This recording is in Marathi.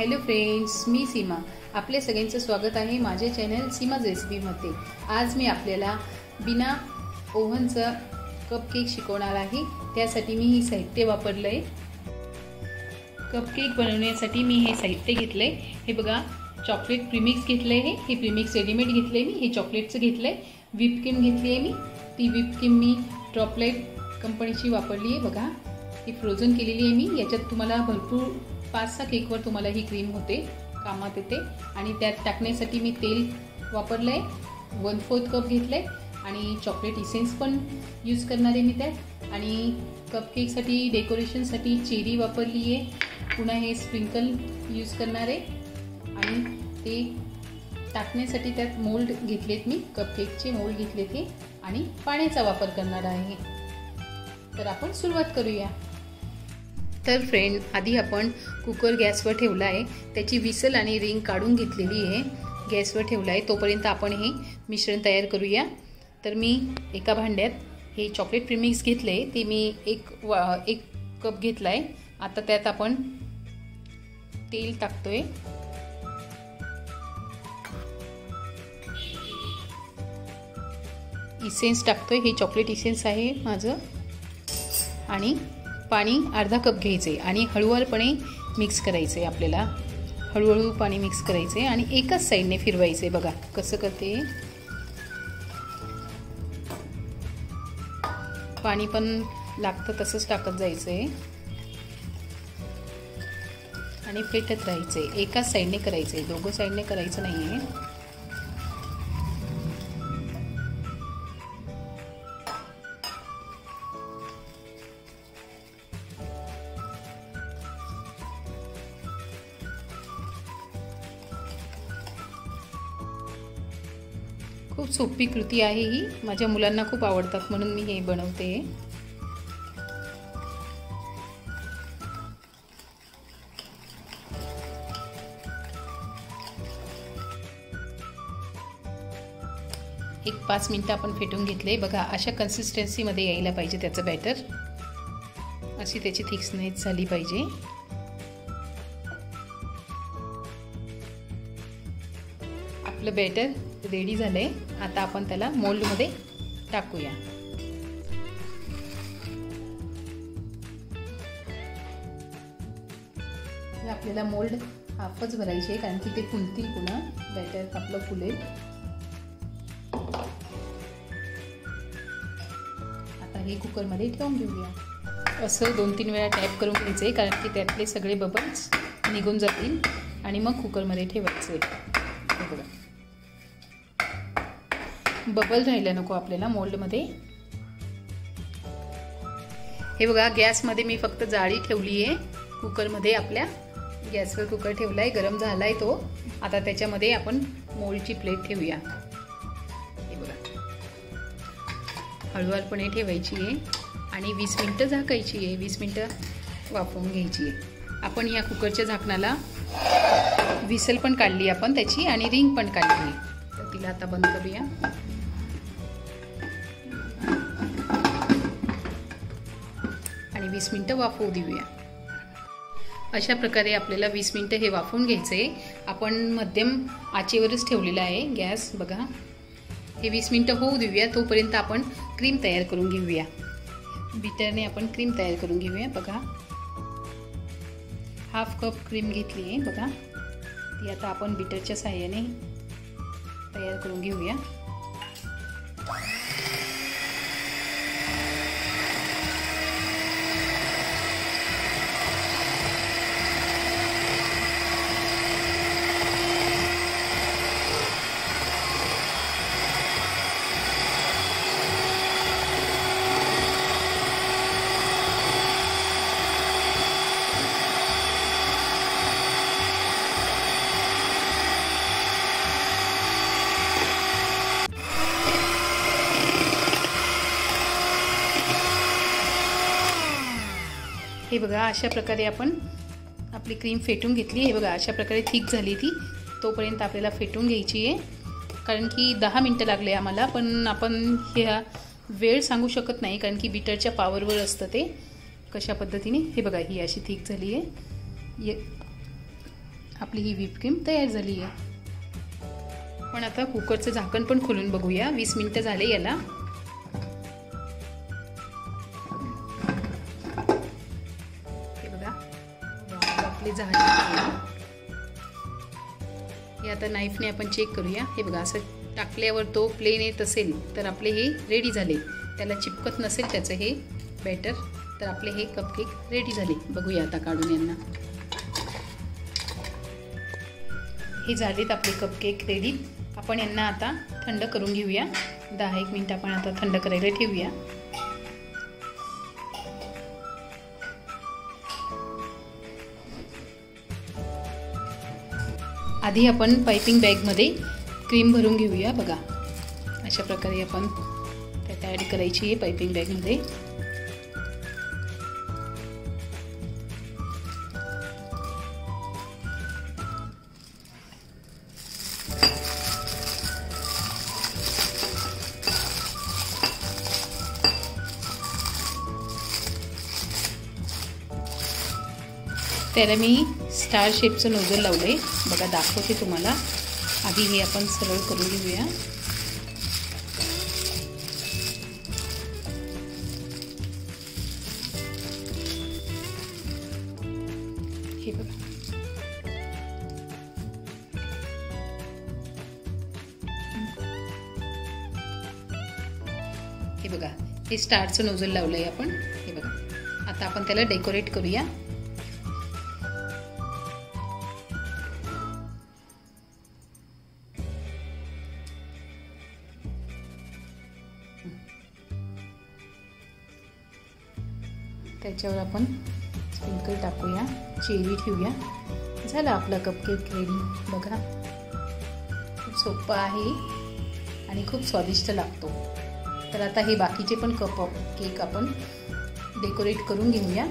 हॅलो फ्रेंड्स मी सीमा. आपल्या सगळ्यांचं स्वागत आहे माझे चॅनल सीमाज रेसिपीमध्ये आज मी आपल्याला बिना ओव्हनचं कपकेक शिकवणार आहे. त्यासाठी मी हे साहित्य वापरलं आहे कपकेक बनवण्यासाठी मी हे साहित्य घेतलं आहे हे बघा चॉकलेट प्रीमिक्स घेतलं आहे हे प्रीमिक्स रेडीमेड घेतलं आहे मी. हे चॉकलेटचं घेतलं आहे विपकिम घेतली आहे मी. ती विपकिम मी ड्रॉपलेट कंपनीची वापरली आहे बघा ती फ्रोझन केलेली आहे मी. याच्यात तुम्हाला भरपूर पाच सहा केकवर तुम्हाला ही क्रीम होते कामात येते. आणि त्यात टाकण्यासाठी मी तेल वापरलं आहे वन फोर्थ कप घेतलं आहे आणि चॉकलेट इसेन्स पण यूज करणार आहे मी त्यात. आणि कपकेकसाठी डेकोरेशनसाठी चेरी वापरली आहे. पुन्हा हे स्प्रिंकल यूज करणार आहे. आणि ते टाकण्यासाठी त्यात मोल्ड घेतलेत मी कपकेकचे मोल्ड घेतले ते आणि पाण्याचा वापर करणार आहे. तर आपण सुरुवात करूया. तर फ्रेंड आधी आपण कुकर गॅसवर ठेवला आहे. त्याची विसल आणि रिंग काढून घेतलेली आहे. गॅसवर ठेवला आहे. तोपर्यंत आपण हे मिश्रण तयार करूया. तर मी एका भांड्यात हे चॉकलेट प्रीमिक्स घेतले ते मी एक वा एक कप घेतला आहे आता त्यात आपण तेल टाकतोय. इसेन्स टाकतोय. हे चॉकलेट इसेन्स आहे माझं. आणि पाणी अर्धा कप घ्यायचे आणि हळूवारपणे मिक्स करायचे आपल्याला. हळूहळू पाणी मिक्स करायचे आणि एकाच साईडने फिरवायचे. बघा कसं करते. पाणी पण लागतं तसंच टाकत जायचं. आहे आणि फेटत राहायचे. एकाच साईडने करायचे. दोघं साईडने करायचं नाही आहे खूप सोपी कृती आहे ही. माझ्या मुलांना खूप आवडतात म्हणून मी हे बनवते. एक पाच मिनटं आपण फेटून घेतले. बघा अशा कन्सिस्टन्सीमध्ये यायला पाहिजे त्याचं बॅटर अशी त्याची थिक्सनेस झाली पाहिजे. आपलं बॅटर रेडी झालं आहे आता आपण त्याला मोल्डमध्ये टाकूया. आपल्याला मोल्ड हाफच भरायचे कारण की ते फुलतील पुन्हा बॅटर आपलं फुलेल. आता हे कुकरमध्ये ठेवून घेऊया. असं दोन तीन वेळा टॅप करून घ्यायचं आहे कारण की त्यातले सगळे बबल्स निघून जातील आणि मग कुकरमध्ये ठेवायचे बघा. बबल राहिला नको आपल्याला मोल्डमध्ये. हे बघा गॅसमध्ये मी फक्त जाळी ठेवली आहे. कुकरमध्ये आपल्या गॅसवर कुकर ठेवला आहे गरम झाला आहे तो. आता त्याच्यामध्ये आपण मोल्डची प्लेट ठेवूया. हे बघा. हळूवारपणे ठेवायची आहे आणि वीस मिनटं झाकायची आहे. वीस मिनटं वाफवून घ्यायची आहे. आपण या कुकरच्या झाकणाला विसल पण काढली आपण त्याची आणि रिंग पण काढली तर तिला आता बंद करूया. वीस मिनटं वाफवू देऊया. अशा प्रकारे आपल्याला वीस मिनटं हे वाफवून घ्यायचं. आहे आपण मध्यम आचेवरच ठेवलेलं आहे गॅस बघा. हे वीस मिनटं होऊ देऊया. तोपर्यंत आपण क्रीम तयार करून घेऊया. बिटरने आपण क्रीम तयार करून घेऊया बघा. हाफ कप क्रीम घेतली आहे बघा. ती आता आपण बिटरच्या साह्याने तयार करून घेऊया. हे बघा अशा प्रकारे आपण आपली क्रीम फेटून घेतली. हे बघा अशा प्रकारे थिक झाली ती. तोपर्यंत आपल्याला फेटून घ्यायची आहे. कारण की दहा मिनटं लागले आम्हाला पण आपण ह्या वेळ सांगू शकत नाही कारण की बीटरच्या पावरवर असतं ते. कशा पद्धतीने? हे बघा ही अशी थिक झाली आहे. ये आपली ही व्हीप क्रीम तयार झाली आहे. पण आता कुकरचं झाकण पण खोलून बघूया. वीस मिनटं झाले याला. आपली झाली. हे आता नाईफने आपण चेक करूया. हे बघा असं टाकल्यावर तो प्लेन येत असेल तर आपले हे रेडी झाले. त्याला चिपकत नसेल त्याचं हे बॅटर तर आपले हे कपकेक रेडी झाले. बघूया आता काढून यांना. हे झालेत आपले कपकेक रेडी आपण यांना आता थंड करून घेऊया. दहा एक मिनटं आपण आता थंड करायला ठेवूया. आधी आपण पायपिंग बॅगमध्ये क्रीम भरून घेऊया बघा. अशा प्रकारे आपण त्यात ॲड करायची आहे पायपिंग बॅगमध्ये त्याला मी स्टार शेपचं नोजल लावलं आहे बघा दाखवते तुम्हाला. आधी हे आपण सरळ करून घेऊया. हे बघा. हे बघा हे स्टारचं नोजल लावलं आहे आपण. हे बघा. आता आपण त्याला डेकोरेट करूया. त्याच्यावर आपण स्प्रिंकल टाकूया चेरी ठेवूया. झालं आपला कपकेक रेडी बघा. खूप सोपं आहे आणि खूप स्वादिष्ट लागतो. तर आता हे बाकीचे पण कप केक आपण डेकोरेट करून घेऊया.